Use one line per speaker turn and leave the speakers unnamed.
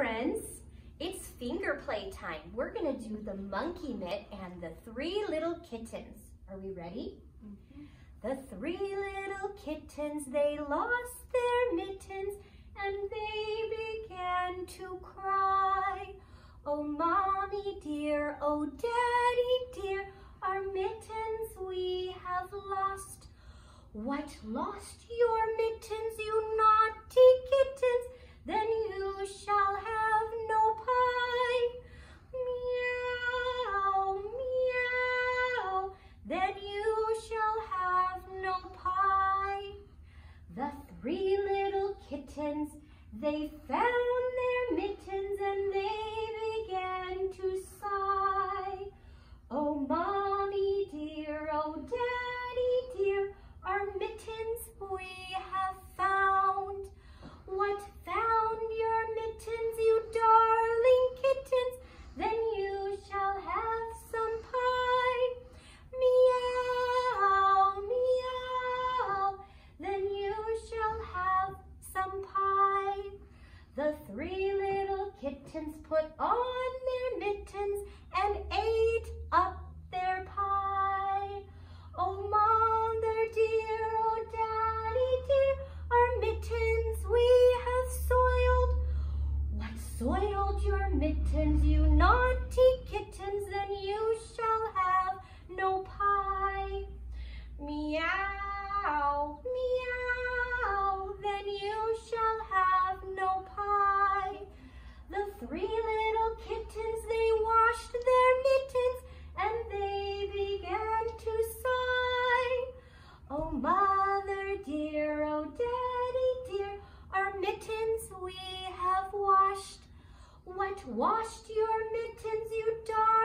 friends. It's finger play time. We're gonna do the monkey mitt and the three little kittens. Are we ready? Mm -hmm. The three little kittens, they lost their mittens and they began to cry. Oh, mommy dear, oh, daddy dear, our mittens we have lost. What lost your mittens, you naughty kittens? Then you they found their mittens and they The three little kittens put on their mittens and ate up their pie. Oh, mother dear, oh, daddy dear, our mittens we have soiled. What soiled your mittens, you naughty kittens? Then you shall have no pie. Meow, meow, washed your mittens, you dog.